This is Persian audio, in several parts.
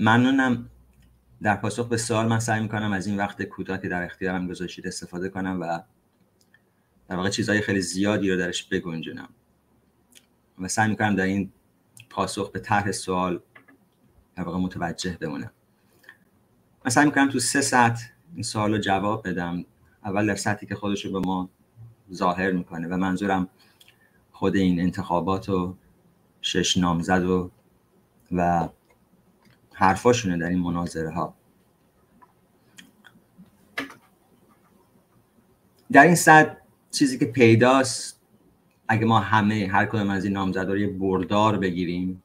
ممنونم. در پاسخ به سوال من سعی می‌کنم از این وقت کوتاه که در اختیارم گذاشتید استفاده کنم و در واقع چیزهای خیلی زیادی رو درش بگنجونم. و سعی می‌کنم در این پاسخ به طرح سوال در واقع متوجه بمونم. من سعی می‌کنم تو سه سطح این سوال رو جواب بدم. اول در سطحی که خودش رو به ما ظاهر می‌کنه و منظورم خود این انتخابات و شش نامزد و و حرفاشونه در این مناظره ها در این صد چیزی که پیداست اگه ما همه هر کدوم از این نامزدها رو بردار بگیریم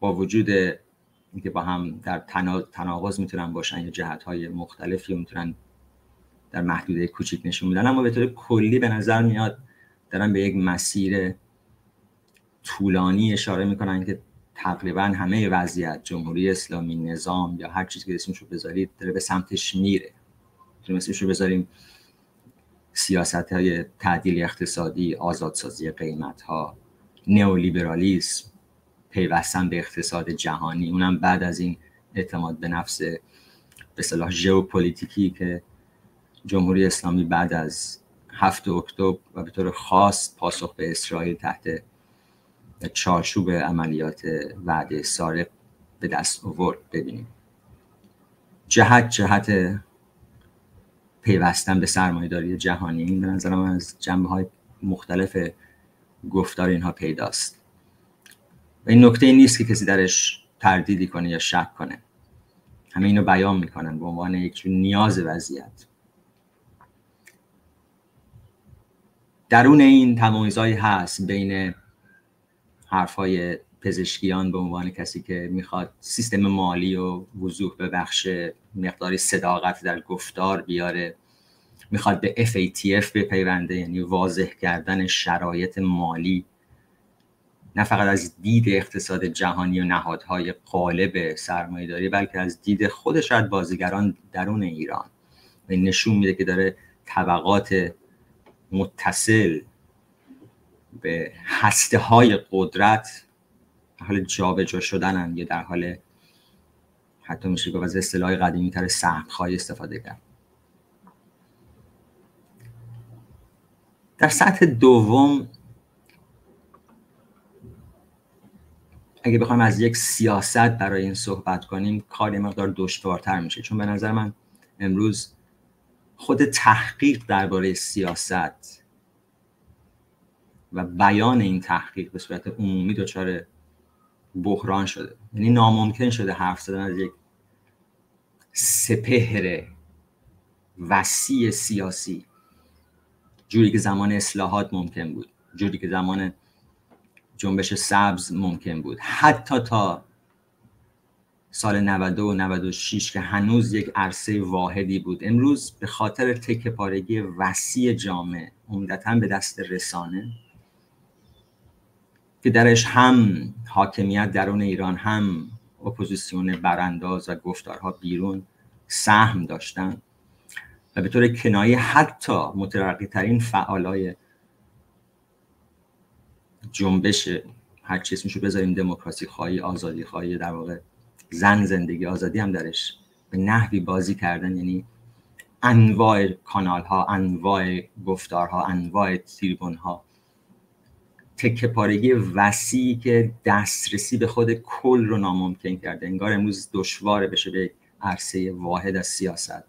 با وجود اینکه با هم در تناقض می‌تونن باشن یا جهت های مختلفی می‌تونن در محدوده کوچیک نشون میدن اما به طور کلی به نظر میاد دارن به یک مسیر طولانی اشاره می‌کنن که تقریبا همه وضعیت جمهوری اسلامی نظام یا هر چیزی که اسمشو بذارید داره به سمتش میره. اسمشو بذاریم سیاست های تعدیل اقتصادی آزادسازی قیمت ها نئولیبرالیسم پیوستن به اقتصاد جهانی. اونم بعد از این اعتماد به نفس به صلاح ژئوپلیتیکی که جمهوری اسلامی بعد از هفت اکتبر و به طور خاص پاسخ به اسرائیل تحت چارچوب عملیات وعده سارق به دست آورد. ببینیم. جهت جهت پیوستن به سرمایهداری جهانی. این به نظرم از جنبه های مختلف گفتار اینها پیداست. و این نکته نیست که کسی درش تردیدی کنه یا شک کنه. همه اینو بیان می‌کنن به عنوان یک نیاز وضعیت. درون این تمایزهایی هست بین حرفای پزشکیان به عنوان کسی که می‌خواد سیستم مالی و وضوح ببخشه مقداری صداقت در گفتار بیاره می‌خواد به FATF بپیونده یعنی واضح کردن شرایط مالی نه فقط از دید اقتصاد جهانی و نهادهای قالب سرمایهداری بلکه از دید خود شاید بازیگران درون ایران. و نشون میده که داره طبقات متصل به هسته های قدرت در حال جابجا شدنن یا در حال حتی میشه گفت از اصطلاح قدیمی تر سهم استفاده کرد. در سطح دوم اگه بخوایم از یک سیاست برای این صحبت کنیم کار مقدار دشوارتر میشه. چون به نظر من امروز خود تحقیق درباره سیاست و بیان این تحقیق به صورت عمومی دچار بحران شده. یعنی ناممکن شده حرف زدن از یک سپهر وسیع سیاسی. جوری که زمان اصلاحات ممکن بود. جوری که زمان جنبش سبز ممکن بود. حتی تا سال 92 و 96 که هنوز یک عرصه واحدی بود. امروز به خاطر تک پارگی وسیع جامعه عمدتا به دست رسانه که درش هم حاکمیت درون ایران هم اپوزیسیون برانداز و گفتارها بیرون سهم داشتن و به طور کنایه حتی مترقی ترین فعالای جنبش هر چی اسمشو بذاریم دموکراسی خواهی آزادی خواهی در واقع زن زندگی آزادی هم درش به نحوی بازی کردن یعنی انواع کانال ها انواع گفتارها انواع تریبون ها تکه پارگی وسیعی که دسترسی به خود کل رو ناممکن کرده. انگار امروز دشواره بشه به عرصه واحد از سیاست.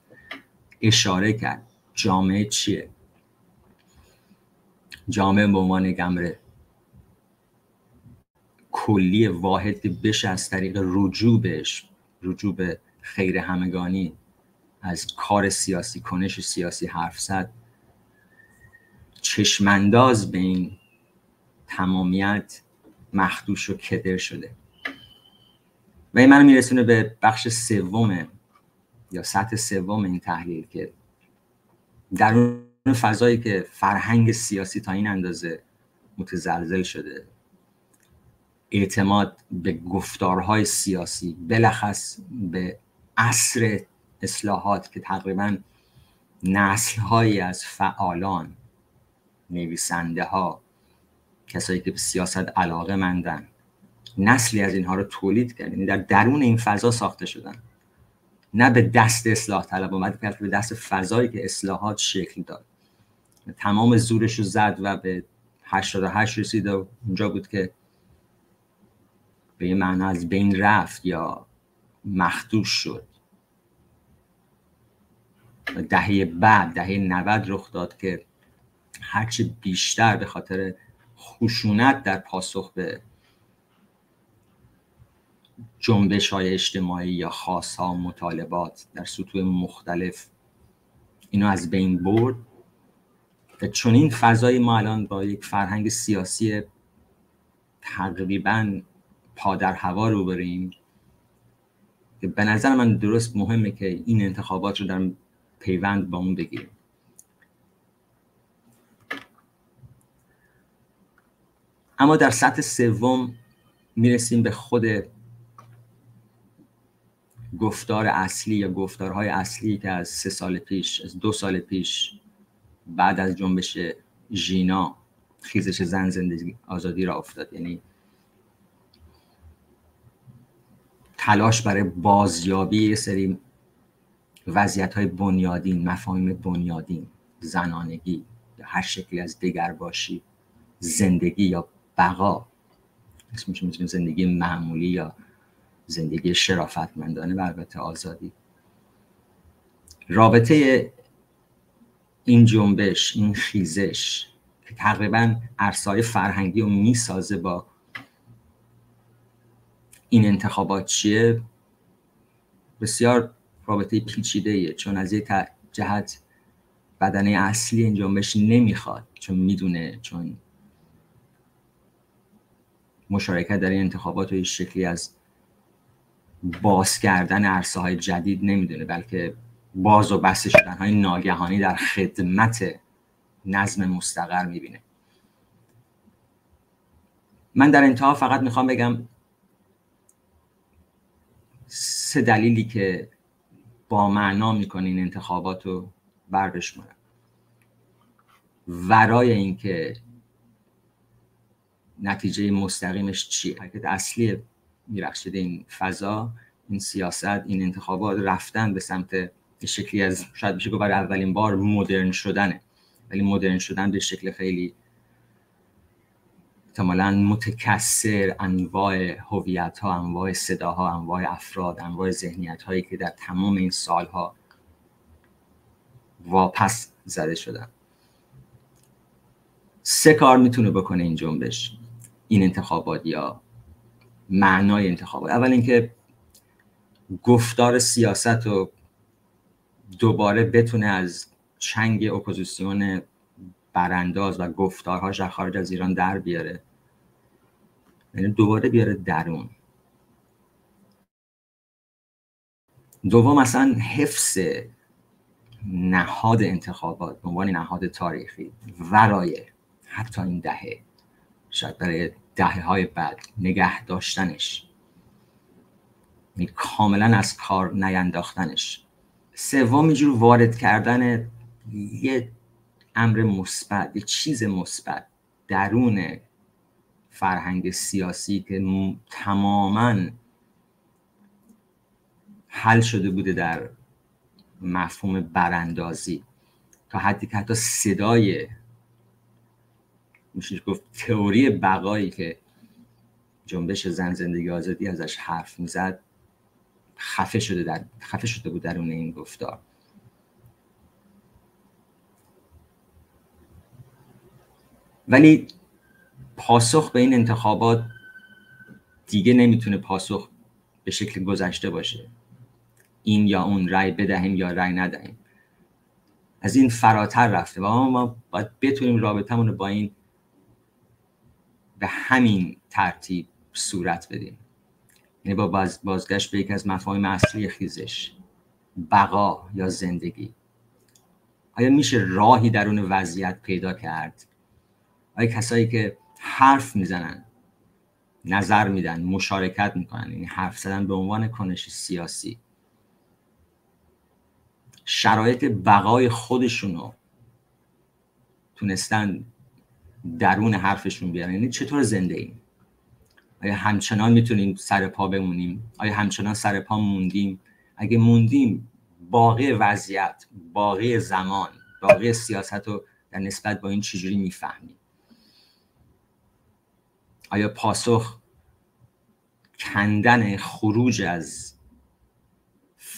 اشاره کرد. جامعه چیه؟ جامعه به عنوان گمره. کلی واحد که بشه از طریق رجوع بهش رجوع به خیر همگانی از کار سیاسی کنش سیاسی حرف زد. چشمانداز به این تمامیت مخدوش و کدر شده. و این منو میرسونه به بخش سوم یا سطح سوم این تحلیل که در اون فضایی که فرهنگ سیاسی تا این اندازه متزلزل شده اعتماد به گفتارهای سیاسی بلخص به عصر اصلاحات که تقریبا نسلهایی از فعالان نویسنده ها کسایی که به سیاست علاقه مندن. نسلی از اینها رو تولید کرد یعنی در درون این فضا ساخته شدن. نه به دست اصلاح طلب اومد که به دست فضایی که اصلاحات شکل داد. تمام زورش رو زد و به 88 رسید و اونجا بود که به یه معنا از بین رفت یا مخدوش شد. دهه بعد دهه 90 رخ داد که هرچی بیشتر به خاطر خشونت در پاسخ به جنبش های اجتماعی یا خاص ها مطالبات در سطوح مختلف اینو از بین برد و چون این فضای ما الان با یک فرهنگ سیاسی تقریبا پادر هوا رو بریم که به نظر من درست مهمه که این انتخابات رو در پیوند با اون بگیریم. اما در سطح سوم می‌رسیم به خود گفتار اصلی یا گفتارهای اصلی که از سه سال پیش از دو سال پیش بعد از جنبش ژینا خیزش زن زندگی آزادی را افتاد. یعنی تلاش برای بازیابی یه سری وضعیت های بنیادین مفاهیم بنیادین زنانگی یا هر شکلی از باشی زندگی یا بقا. اسمش می‌تونیم زندگی معمولی یا زندگی شرافتمندانه و البته آزادی. رابطه این جنبش این خیزش که تقریبا عرصای فرهنگی رو می‌سازه با این انتخابات چیه؟ بسیار رابطه پیچیده ایه چون از یک جهت بدنه اصلی این جنبش نمی‌خواد چون می‌دونه چون مشارکت در این انتخابات و شکلی از باز کردن عرصه های جدید نمی‌دونه بلکه باز و بسته شدن های ناگهانی در خدمت نظم مستقر می‌بینه. من در انتها فقط می‌خوام بگم سه دلیلی که با معنا می‌کنه این انتخابات رو بردشمونم ورای اینکه نتیجه مستقیمش چیه؟ حرکت اصلی میرخشیده این فضا این سیاست این انتخابات رفتن به سمت شکلی از شاید بشه برای اولین بار مدرن شدنه. ولی مدرن شدن به شکل خیلی احتمالا متکسر انواع هویت ها انواع صداها انواع افراد انواع ذهنیت هایی که در تمام این سالها واپس زده شدن. سه کار می‌تونه بکنه این جنبش. این انتخابات یا معنای انتخابات. اول اینکه گفتار سیاست رو دوباره بتونه از چنگ اپوزیسیون برانداز و گفتارهاش در خارج از ایران در بیاره. یعنی دوباره بیاره درون. دوم مثلا حفظ نهاد انتخابات به عنوان نهاد تاریخی ورای حتی این دهه شاید برای دهه های بعد نگه داشتنش. یعنی کاملا از کار نینداختنش. سوم اینجور وارد کردن یه امر مثبت یه چیز مثبت. درون فرهنگ سیاسی که تماما حل شده بوده در مفهوم براندازی. تا حدی که حتی صدای میشه گفت تئوری بقایی که جنبش زن زندگی آزادی ازش حرف می‌زد خفه شده در خفه شده بود درون این گفتار. ولی پاسخ به این انتخابات دیگه نمی‌تونه پاسخ به شکل گذشته باشه. این یا اون رأی بدهیم یا رأی ندهیم. از این فراتر رفته و ما باید بتونیم رابطمون رو با این به همین ترتیب صورت بدیم. یعنی با بازگشت به یکی از مفاهیم اصلی خیزش بقا یا زندگی. آیا میشه راهی درون وضعیت پیدا کرد؟ آیا کسایی که حرف می‌زنن نظر میدن مشارکت می‌کنن یعنی حرف زدن به عنوان کنش سیاسی شرایط بقای خودشونو تونستن درون حرفشون بیارن. یعنی چطور زنده ایم؟ آیا همچنان می‌تونیم سر پا بمونیم؟ آیا همچنان سر پا موندیم؟ اگه موندیم باقی وضعیت باقی زمان باقی سیاست رو در نسبت با این چجوری می‌فهمیم؟ آیا پاسخ کندن خروج از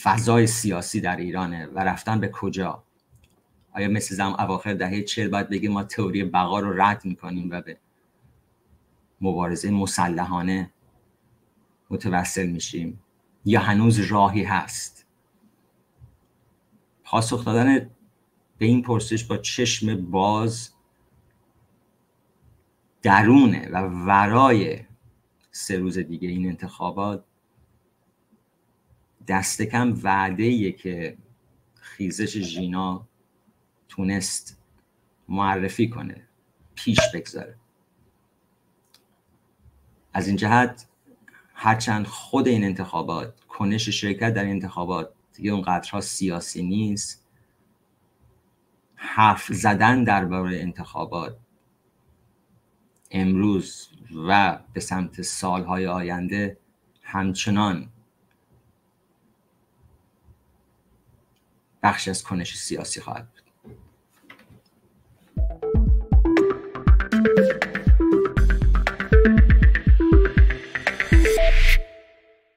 فضای سیاسی در ایرانه و رفتن به کجا؟ آیا مثل زم اواخر دهه چهل باید بگیم ما تئوری بقا رو رد می‌کنیم و به مبارزه مسلحانه متوسل میشیم؟ یا هنوز راهی هست؟ پاسخ دادن به این پرسش با چشم باز درونه و ورای سه روز دیگه این انتخابات دست کم وعده که خیزش ژینا تونست معرفی کنه پیش بگذاره. از این جهت هرچند خود این انتخابات کنش شرکت در انتخابات دیگه اونقدرها سیاسی نیست حرف زدن درباره انتخابات امروز و به سمت سالهای آینده همچنان بخش از کنش سیاسی خواهد بود.